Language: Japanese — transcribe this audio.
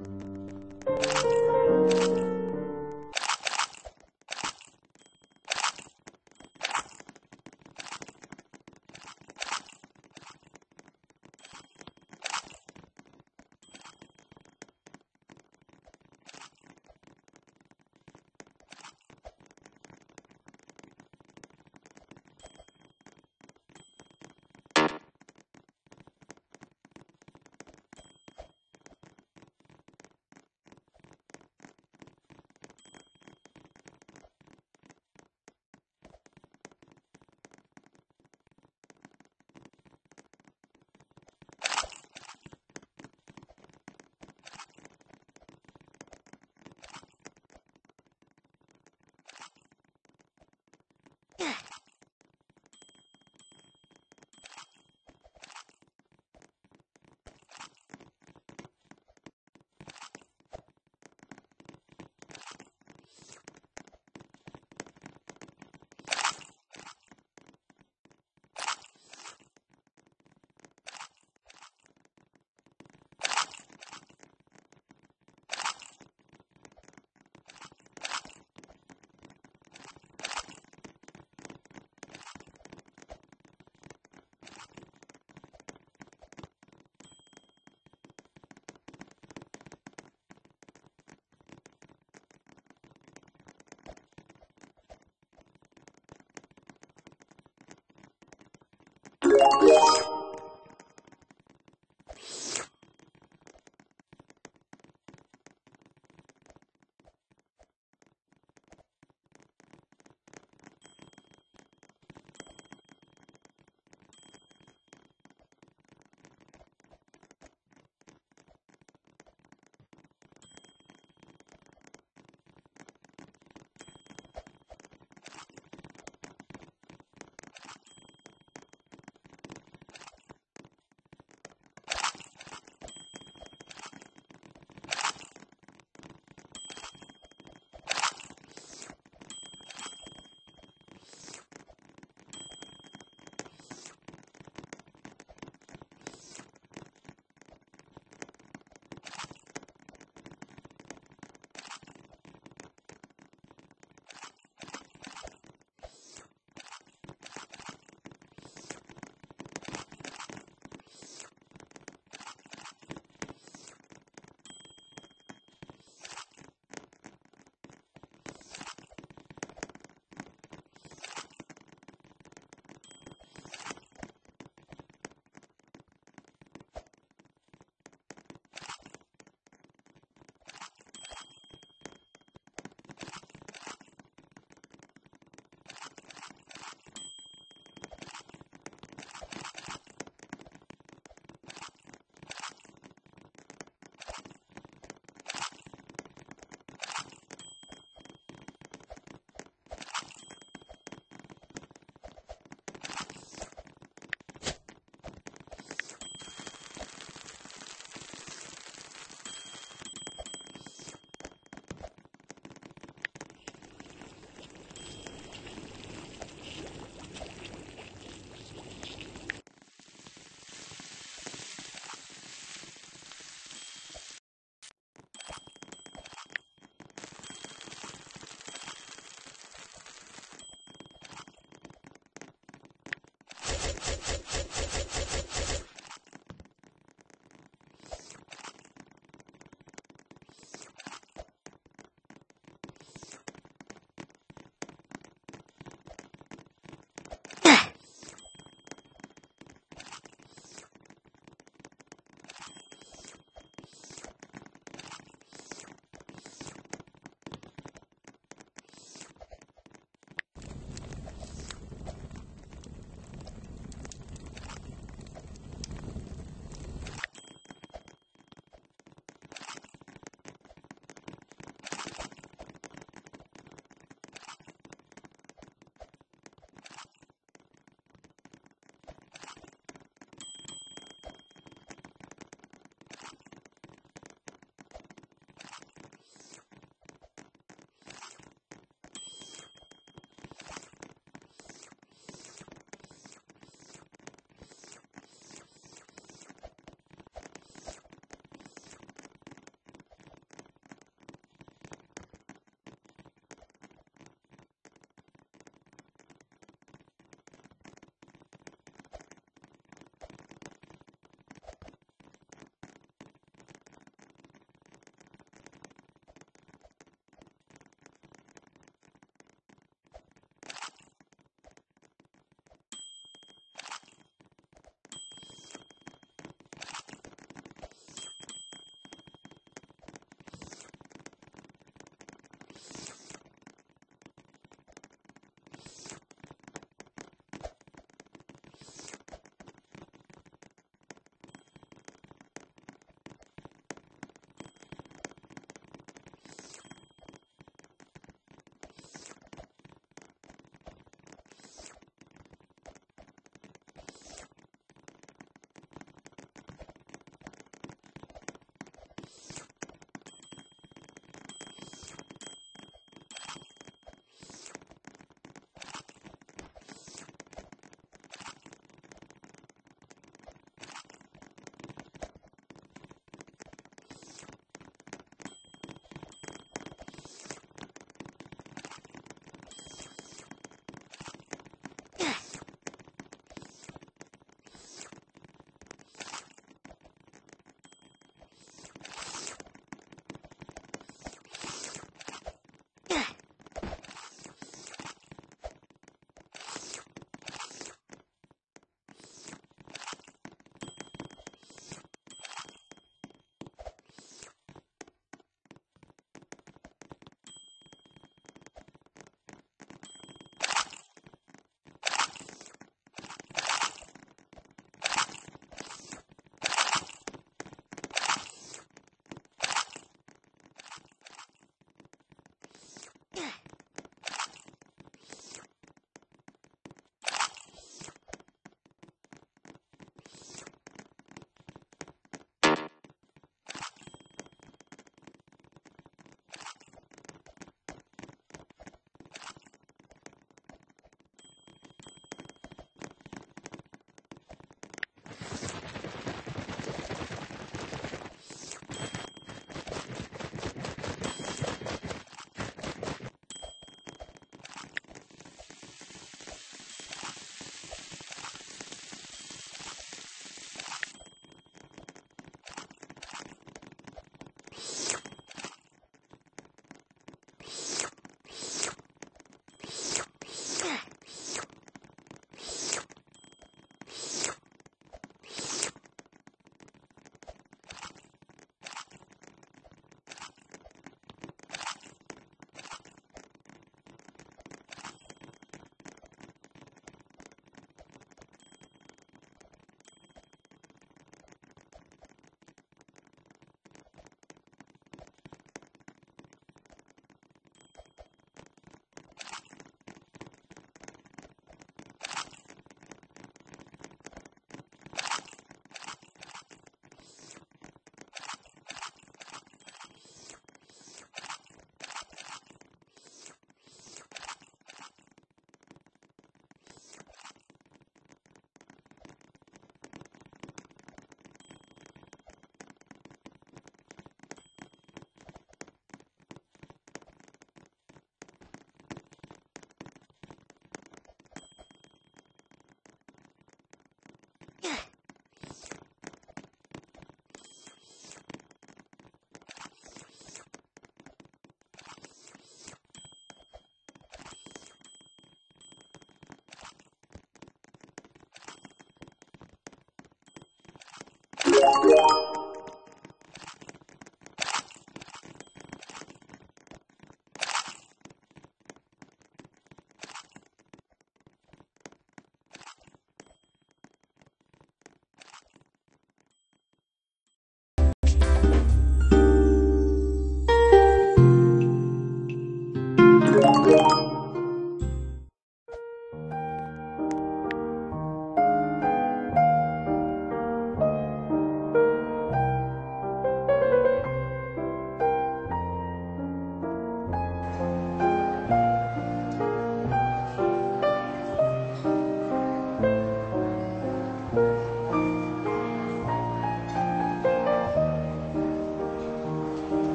うん。